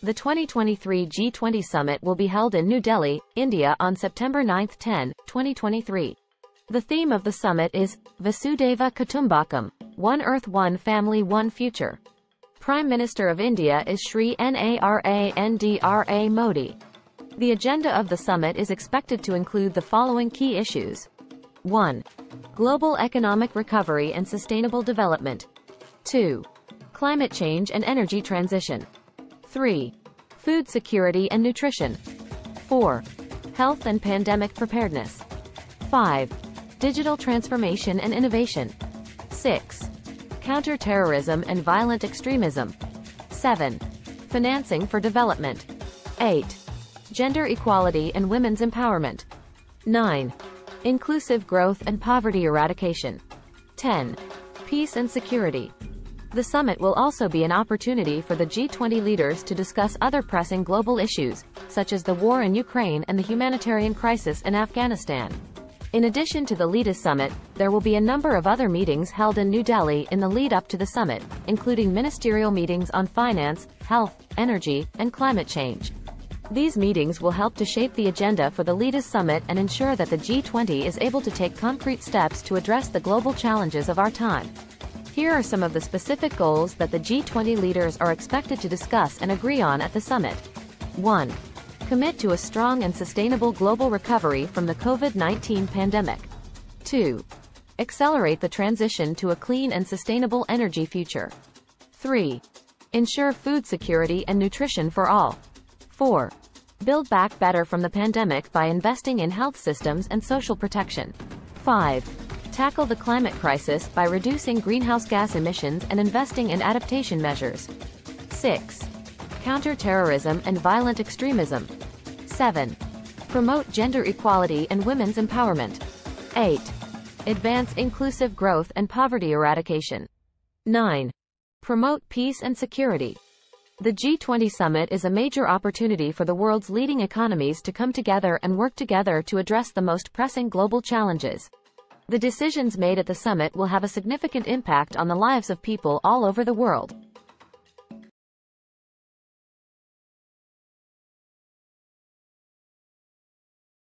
The 2023 G20 summit will be held in New Delhi, India on September 9-10, 2023. The theme of the summit is Vasudhaiva Kutumbakam, One Earth One Family One Future. Prime Minister of India is Shri Narendra Modi. The agenda of the summit is expected to include the following key issues. 1. Global economic recovery and sustainable development. 2. Climate change and energy transition. 3. Food security and nutrition. 4. Health and pandemic preparedness. 5. Digital transformation and innovation. 6. Counter-terrorism and violent extremism. 7. Financing for development. 8. Gender equality and women's empowerment. 9. Inclusive growth and poverty eradication. 10. Peace and security. The summit will also be an opportunity for the G20 leaders to discuss other pressing global issues, such as the war in Ukraine and the humanitarian crisis in Afghanistan. In addition to the LEADER Summit, there will be a number of other meetings held in New Delhi in the lead up to the summit, including ministerial meetings on finance, health, energy, and climate change. These meetings will help to shape the agenda for the LEADER Summit and ensure that the G20 is able to take concrete steps to address the global challenges of our time. Here are some of the specific goals that the G20 leaders are expected to discuss and agree on at the summit. 1. Commit to a strong and sustainable global recovery from the COVID-19 pandemic. 2. Accelerate the transition to a clean and sustainable energy future. 3. Ensure food security and nutrition for all. 4. Build back better from the pandemic by investing in health systems and social protection. 5 tackle the climate crisis by reducing greenhouse gas emissions and investing in adaptation measures. 6. Counter terrorism and violent extremism. 7. Promote gender equality and women's empowerment. 8. Advance inclusive growth and poverty eradication. 9. Promote peace and security. The G20 summit is a major opportunity for the world's leading economies to come together and work together to address the most pressing global challenges. The decisions made at the summit will have a significant impact on the lives of people all over the world.